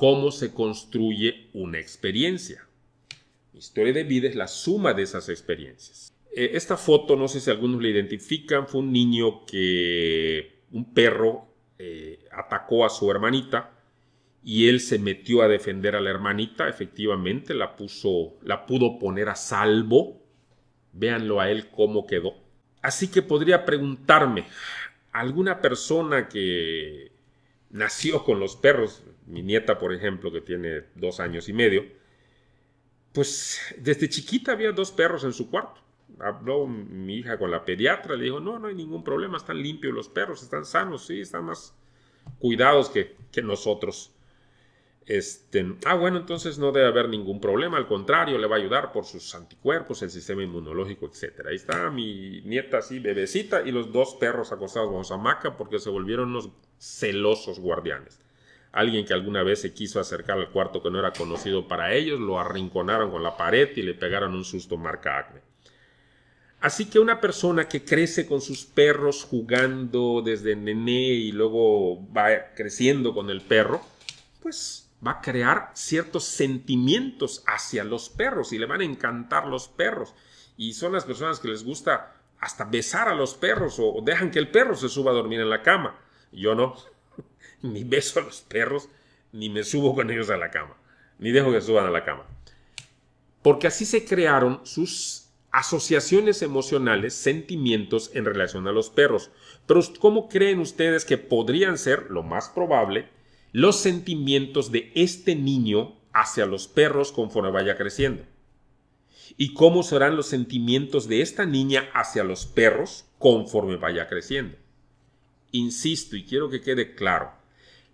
cómo se construye una experiencia. historia de vida es la suma de esas experiencias. Eh, esta foto, no sé si algunos la identifican, fue un niño que un perro eh, atacó a su hermanita y él se metió a defender a la hermanita, efectivamente la puso, la pudo poner a salvo. Véanlo a él cómo quedó. Así que podría preguntarme, ¿alguna persona que nació con los perros, mi nieta por ejemplo, que tiene dos años y medio, pues desde chiquita había dos perros en su cuarto. Habló mi hija con la pediatra, le dijo, no, no hay ningún problema, están limpios los perros, están sanos, sí, están más cuidados que, que nosotros. Este, ah, bueno, entonces no debe haber ningún problema, al contrario, le va a ayudar por sus anticuerpos, el sistema inmunológico, etc. Ahí está mi nieta así, bebecita, y los dos perros acostados su hamaca porque se volvieron unos celosos guardianes. Alguien que alguna vez se quiso acercar al cuarto que no era conocido para ellos, lo arrinconaron con la pared y le pegaron un susto marca acne. Así que una persona que crece con sus perros jugando desde nené y luego va creciendo con el perro, pues va a crear ciertos sentimientos hacia los perros y le van a encantar los perros. Y son las personas que les gusta hasta besar a los perros o dejan que el perro se suba a dormir en la cama. Yo no, ni beso a los perros, ni me subo con ellos a la cama, ni dejo que suban a la cama. Porque así se crearon sus asociaciones emocionales, sentimientos en relación a los perros. Pero ¿cómo creen ustedes que podrían ser, lo más probable, los sentimientos de este niño hacia los perros conforme vaya creciendo. Y cómo serán los sentimientos de esta niña hacia los perros conforme vaya creciendo. Insisto y quiero que quede claro,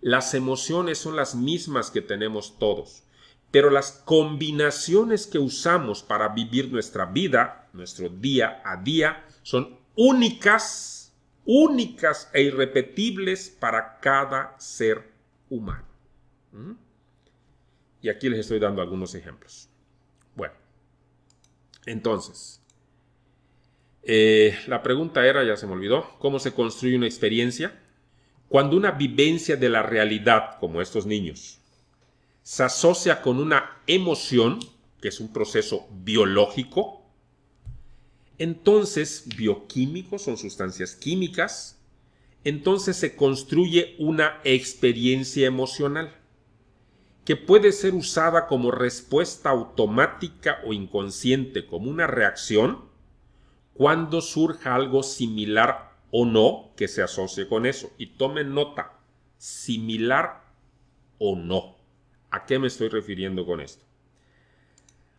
las emociones son las mismas que tenemos todos, pero las combinaciones que usamos para vivir nuestra vida, nuestro día a día, son únicas, únicas e irrepetibles para cada ser humano. ¿Mm? Y aquí les estoy dando algunos ejemplos. Bueno, entonces, eh, la pregunta era, ya se me olvidó, ¿cómo se construye una experiencia? Cuando una vivencia de la realidad, como estos niños, se asocia con una emoción, que es un proceso biológico, entonces bioquímicos son sustancias químicas, entonces se construye una experiencia emocional que puede ser usada como respuesta automática o inconsciente, como una reacción, cuando surja algo similar o no que se asocie con eso. Y tomen nota, similar o no. ¿A qué me estoy refiriendo con esto?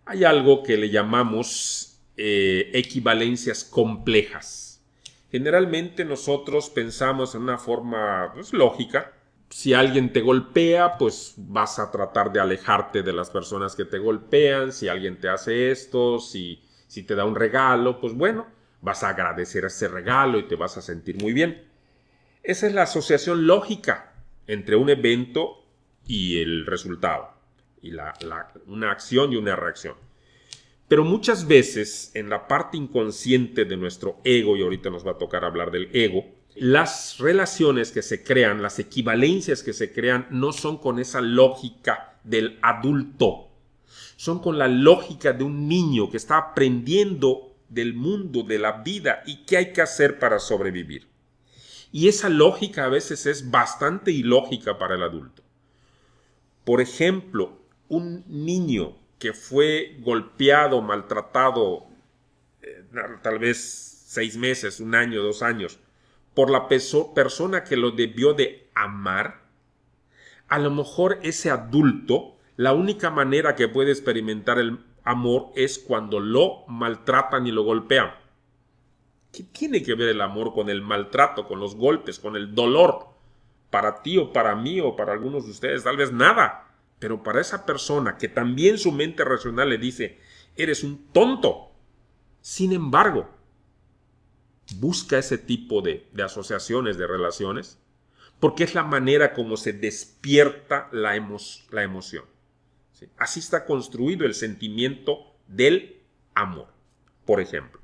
Hay algo que le llamamos eh, equivalencias complejas Generalmente nosotros pensamos en una forma pues, lógica. Si alguien te golpea, pues vas a tratar de alejarte de las personas que te golpean. Si alguien te hace esto, si, si te da un regalo, pues bueno, vas a agradecer ese regalo y te vas a sentir muy bien. Esa es la asociación lógica entre un evento y el resultado, y una acción y una reacción. Pero muchas veces en la parte inconsciente de nuestro ego, y ahorita nos va a tocar hablar del ego, las relaciones que se crean, las equivalencias que se crean, no son con esa lógica del adulto, son con la lógica de un niño que está aprendiendo del mundo, de la vida y qué hay que hacer para sobrevivir. Y esa lógica a veces es bastante ilógica para el adulto. Por ejemplo, un niño que fue golpeado, maltratado, eh, tal vez seis meses, un año, dos años, por la persona que lo debió de amar, a lo mejor ese adulto, la única manera que puede experimentar el amor es cuando lo maltratan y lo golpean. ¿Qué tiene que ver el amor con el maltrato, con los golpes, con el dolor? Para ti o para mí o para algunos de ustedes, tal vez nada. Pero para esa persona que también su mente racional le dice, eres un tonto, sin embargo, busca ese tipo de, asociaciones, de relaciones, porque es la manera como se despierta la, emoción. Así está construido el sentimiento del amor. Por ejemplo,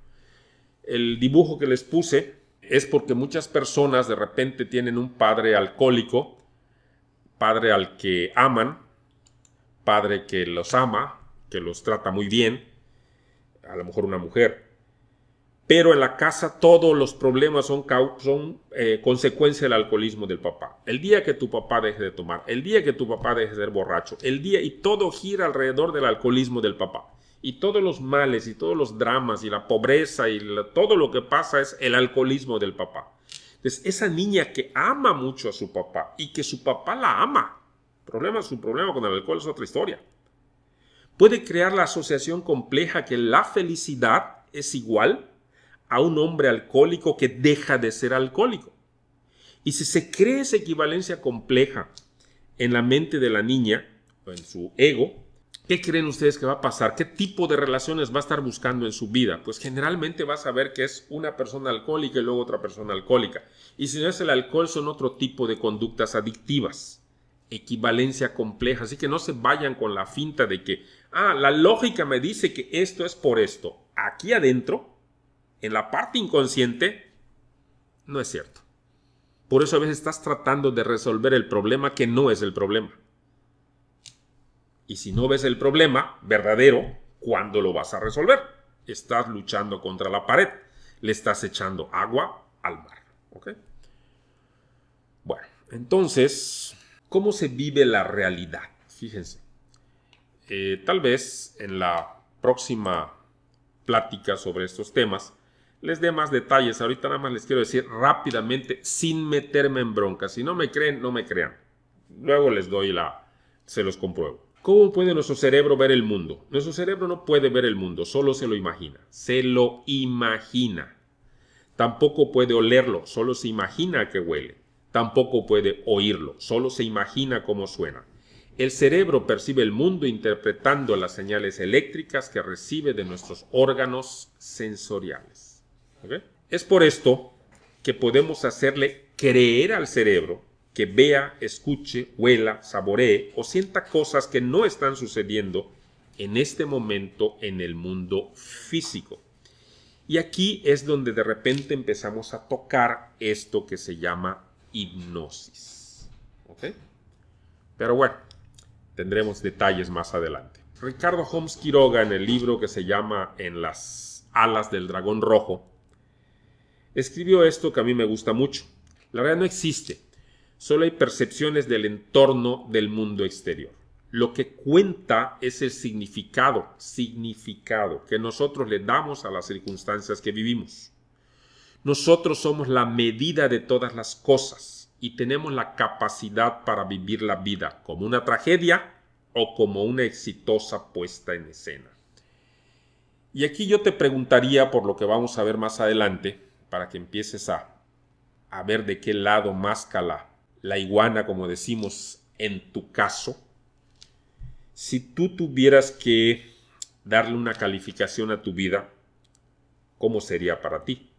el dibujo que les puse es porque muchas personas de repente tienen un padre alcohólico, padre al que aman, padre que los ama, que los trata muy bien, a lo mejor una mujer, pero en la casa todos los problemas son, son eh, consecuencia del alcoholismo del papá. El día que tu papá deje de tomar, el día que tu papá deje de ser borracho, el día y todo gira alrededor del alcoholismo del papá. Y todos los males y todos los dramas y la pobreza y todo lo que pasa es el alcoholismo del papá. Entonces, esa niña que ama mucho a su papá y que su papá la ama, problema, su problema con el alcohol es otra historia, puede crear la asociación compleja que la felicidad es igual a un hombre alcohólico que deja de ser alcohólico. Y si se cree esa equivalencia compleja en la mente de la niña o en su ego, ¿qué creen ustedes que va a pasar? ¿Qué tipo de relaciones va a estar buscando en su vida? Pues generalmente va a saber que es una persona alcohólica y luego otra persona alcohólica. Y si no es el alcohol, son otro tipo de conductas adictivas. Equivalencia compleja. Así que no se vayan con la finta de que, ah, la lógica me dice que esto es por esto. Aquí adentro en la parte inconsciente, no es cierto. Por eso a veces estás tratando de resolver el problema que no es el problema. Y si no ves el problema verdadero, ¿cuándo lo vas a resolver? Estás luchando contra la pared. Le estás echando agua al mar. Bueno, entonces, ¿cómo se vive la realidad? Fíjense. Eh, tal vez en la próxima plática sobre estos temas les dé más detalles. Ahorita nada más les quiero decir rápidamente, sin meterme en bronca. Si no me creen, no me crean. Luego les doy la... se los compruebo. ¿Cómo puede nuestro cerebro ver el mundo? Nuestro cerebro no puede ver el mundo, solo se lo imagina. Se lo imagina. Tampoco puede olerlo, solo se imagina que huele. Tampoco puede oírlo, solo se imagina cómo suena. El cerebro percibe el mundo interpretando las señales eléctricas que recibe de nuestros órganos sensoriales. Es por esto que podemos hacerle creer al cerebro que vea, escuche, huela, saboree o sienta cosas que no están sucediendo en este momento en el mundo físico. Y aquí es donde de repente empezamos a tocar esto que se llama hipnosis. Pero bueno, tendremos detalles más adelante. Ricardo Holmes Quiroga en el libro que se llama En las alas del dragón rojo escribió esto que a mí me gusta mucho. La realidad no existe, solo hay percepciones del entorno del mundo exterior. Lo que cuenta es el significado, significado que nosotros le damos a las circunstancias que vivimos. Nosotros somos la medida de todas las cosas y tenemos la capacidad para vivir la vida como una tragedia o como una exitosa puesta en escena. Y aquí yo te preguntaría, por lo que vamos a ver más adelante, para que empieces a, ver de qué lado masca la, la iguana, como decimos en tu caso. Si tú tuvieras que darle una calificación a tu vida, ¿cómo sería para ti?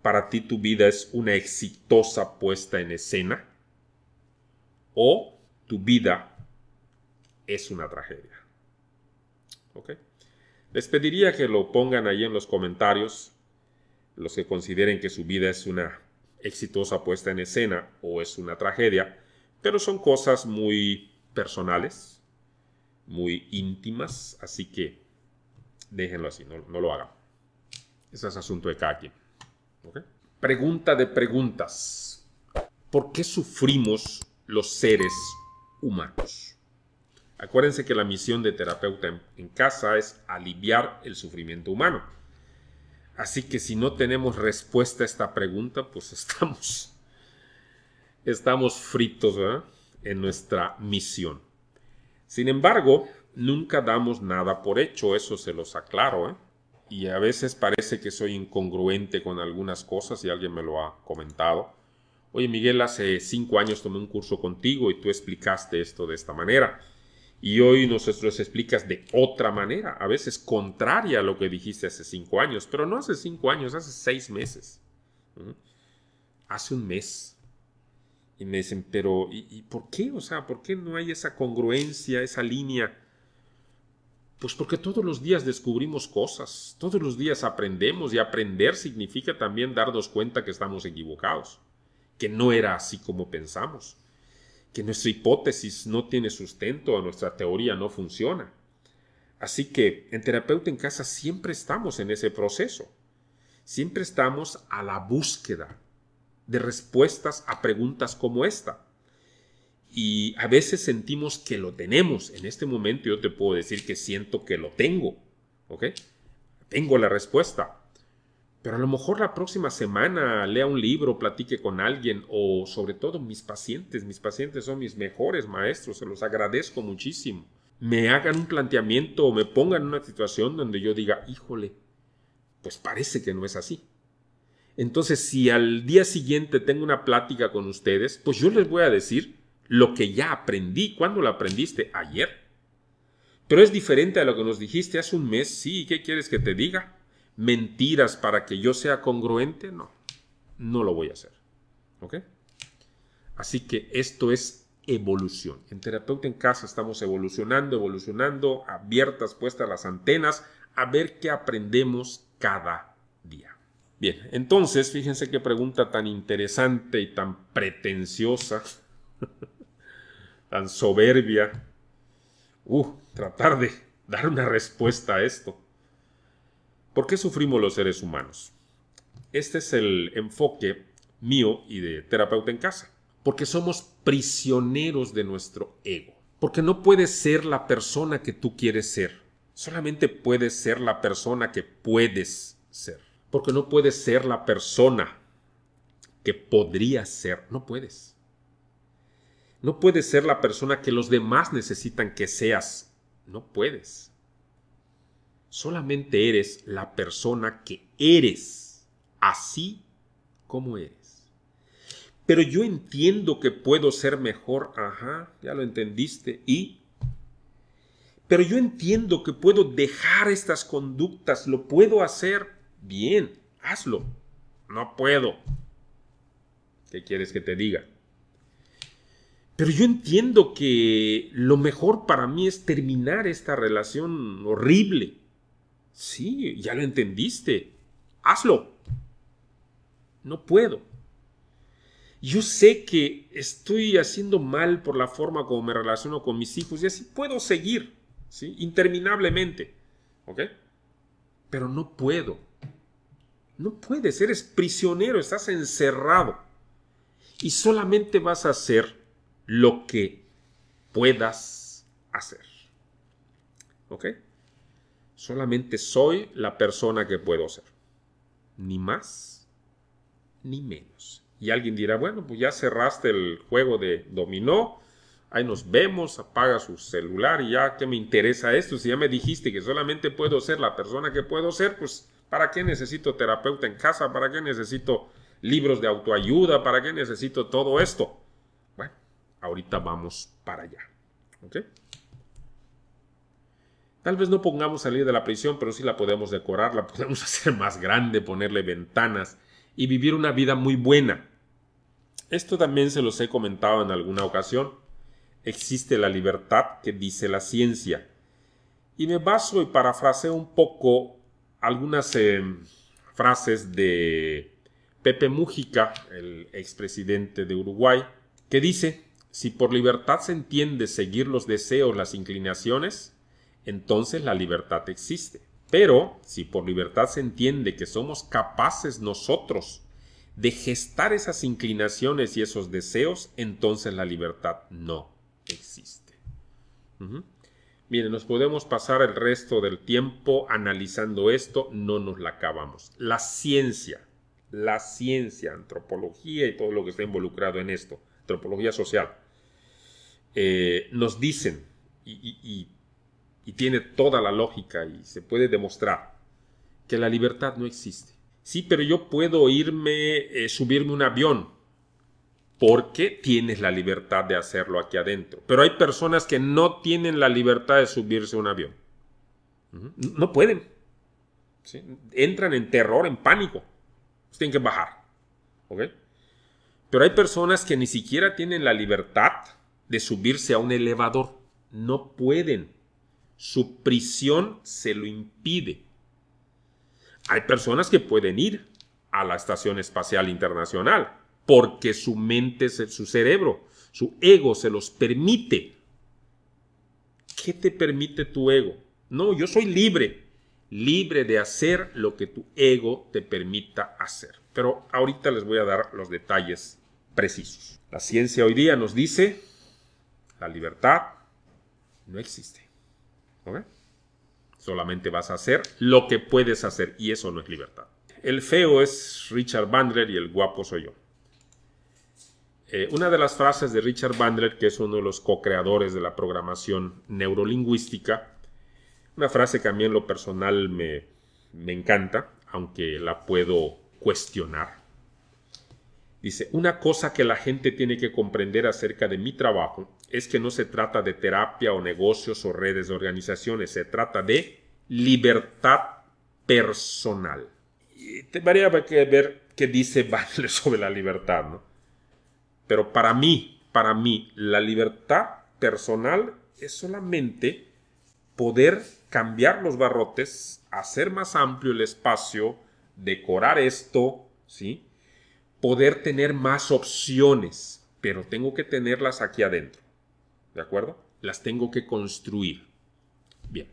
¿Para ti tu vida es una exitosa puesta en escena? ¿O tu vida es una tragedia? ¿Ok? Les pediría que lo pongan ahí en los comentarios los que consideren que su vida es una exitosa puesta en escena o es una tragedia, pero son cosas muy personales, muy íntimas, así que déjenlo así, no, lo hagan. Ese es asunto de cada quien. Pregunta de preguntas. ¿Por qué sufrimos los seres humanos? Acuérdense que la misión de terapeuta en casa es aliviar el sufrimiento humano Así que si no tenemos respuesta a esta pregunta, pues estamos, estamos fritos en nuestra misión. Sin embargo, nunca damos nada por hecho, eso se los aclaro. ¿eh? Y a veces parece que soy incongruente con algunas cosas y alguien me lo ha comentado. Oye Miguel, hace cinco años tomé un curso contigo y tú explicaste esto de esta manera y hoy nos explicas de otra manera, a veces contraria a lo que dijiste hace cinco años, pero no hace cinco años, hace seis meses, hace un mes. Y me dicen, pero ¿y, por qué? O sea, ¿por qué no hay esa congruencia, esa línea? Pues porque todos los días descubrimos cosas, todos los días aprendemos y aprender significa también darnos cuenta que estamos equivocados, que no era así como pensamos que nuestra hipótesis no tiene sustento, nuestra teoría no funciona. Así que en terapeuta en casa siempre estamos en ese proceso. Siempre estamos a la búsqueda de respuestas a preguntas como esta. Y a veces sentimos que lo tenemos. En este momento yo te puedo decir que siento que lo tengo. ¿Ok? Tengo la respuesta. Pero a lo mejor la próxima semana lea un libro, platique con alguien o sobre todo mis pacientes. Mis pacientes son mis mejores maestros, se los agradezco muchísimo. Me hagan un planteamiento o me pongan en una situación donde yo diga, híjole, pues parece que no es así. Entonces, si al día siguiente tengo una plática con ustedes, pues yo les voy a decir lo que ya aprendí. ¿Cuándo lo aprendiste? Ayer. Pero es diferente a lo que nos dijiste hace un mes. Sí, ¿qué quieres que te diga? Mentiras para que yo sea congruente, no, no lo voy a hacer. ¿Ok? Así que esto es evolución. En terapeuta en casa estamos evolucionando, evolucionando, abiertas, puestas las antenas, a ver qué aprendemos cada día. Bien, entonces, fíjense qué pregunta tan interesante y tan pretenciosa, tan soberbia. Uh, tratar de dar una respuesta a esto. ¿Por qué sufrimos los seres humanos? Este es el enfoque mío y de terapeuta en casa. Porque somos prisioneros de nuestro ego. Porque no puedes ser la persona que tú quieres ser. Solamente puedes ser la persona que puedes ser. Porque no puedes ser la persona que podrías ser. No puedes. No puedes ser la persona que los demás necesitan que seas. No puedes. Solamente eres la persona que eres, así como eres. Pero yo entiendo que puedo ser mejor, ajá, ya lo entendiste, y... Pero yo entiendo que puedo dejar estas conductas, lo puedo hacer bien, hazlo. No puedo. ¿Qué quieres que te diga? Pero yo entiendo que lo mejor para mí es terminar esta relación horrible Sí, ya lo entendiste. Hazlo. No puedo. Yo sé que estoy haciendo mal por la forma como me relaciono con mis hijos y así puedo seguir, ¿sí? Interminablemente. ¿Ok? Pero no puedo. No puedes, eres prisionero, estás encerrado. Y solamente vas a hacer lo que puedas hacer. ¿Ok? Solamente soy la persona que puedo ser. Ni más, ni menos. Y alguien dirá, bueno, pues ya cerraste el juego de dominó, ahí nos vemos, apaga su celular y ya, ¿qué me interesa esto? Si ya me dijiste que solamente puedo ser la persona que puedo ser, pues ¿para qué necesito terapeuta en casa? ¿Para qué necesito libros de autoayuda? ¿Para qué necesito todo esto? Bueno, ahorita vamos para allá. ¿Ok? Tal vez no pongamos salir de la prisión, pero sí la podemos decorar, la podemos hacer más grande, ponerle ventanas y vivir una vida muy buena. Esto también se los he comentado en alguna ocasión. Existe la libertad que dice la ciencia. Y me baso y parafraseo un poco algunas eh, frases de Pepe Mújica, el expresidente de Uruguay, que dice, si por libertad se entiende seguir los deseos, las inclinaciones, entonces la libertad existe. Pero si por libertad se entiende que somos capaces nosotros de gestar esas inclinaciones y esos deseos, entonces la libertad no existe. Miren, nos podemos pasar el resto del tiempo analizando esto, no nos la acabamos. La ciencia, la ciencia, antropología y todo lo que está involucrado en esto, antropología social, eh, nos dicen, y y tiene toda la lógica y se puede demostrar que la libertad no existe. Sí, pero yo puedo irme, eh, subirme un avión, porque tienes la libertad de hacerlo aquí adentro. Pero hay personas que no tienen la libertad de subirse a un avión. No pueden. Entran en terror, en pánico. Tienen que bajar. Pero hay personas que ni siquiera tienen la libertad de subirse a un elevador. No pueden. Su prisión se lo impide. Hay personas que pueden ir a la Estación Espacial Internacional porque su mente, su cerebro, Su ego se los permite. ¿Qué te permite tu ego? No, yo soy libre, libre de hacer lo que tu ego te permita hacer. Pero ahorita les voy a dar los detalles precisos. La ciencia hoy día nos dice, la libertad no existe. Solamente vas a hacer lo que puedes hacer y eso no es libertad. El feo es Richard Bandler y el guapo soy yo. Eh, una de las frases de Richard Bandler, que es uno de los co-creadores de la programación neurolingüística, una frase que a mí en lo personal me, me encanta, aunque la puedo cuestionar. Dice, una cosa que la gente tiene que comprender acerca de mi trabajo es que no se trata de terapia o negocios o redes de organizaciones, se trata de libertad personal. Y te varía que ver qué dice Bandler sobre la libertad, ¿no? Pero para mí, para mí, la libertad personal es solamente poder cambiar los barrotes, hacer más amplio el espacio, decorar esto, ¿sí? Poder tener más opciones, pero tengo que tenerlas aquí adentro. ¿De acuerdo? Las tengo que construir. Bien.